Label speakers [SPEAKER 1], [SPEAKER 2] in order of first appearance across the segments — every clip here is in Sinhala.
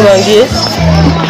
[SPEAKER 1] Irlandias.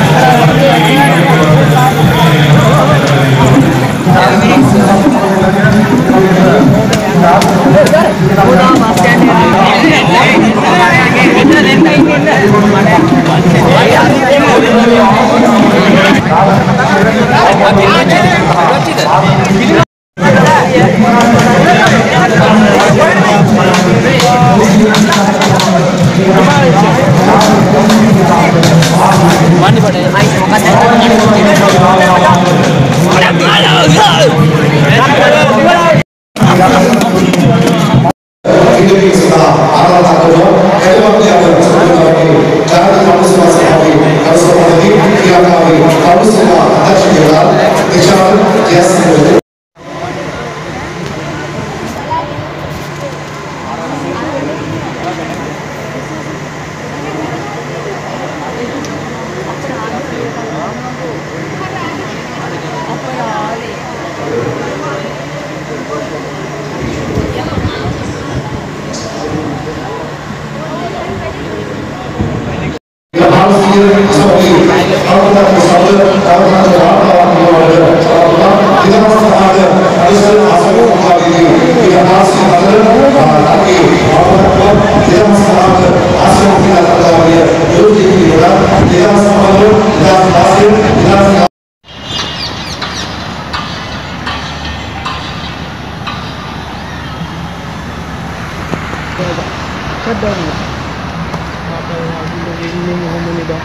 [SPEAKER 1] හරියට
[SPEAKER 2] අපි මේක ගිහිල්ලා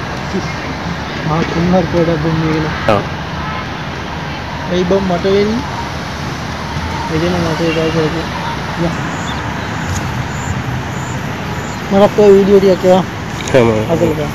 [SPEAKER 3] ආ කුම්හර් පොඩක් මේකන
[SPEAKER 2] ඔව්.
[SPEAKER 3] ඇයි බොම් මට වෙන්නේ එදෙන මට ඒකයි කරේ යා මරක් ඔය වීඩියෝ ටිකක් ඒවා
[SPEAKER 2] හම
[SPEAKER 3] අදලා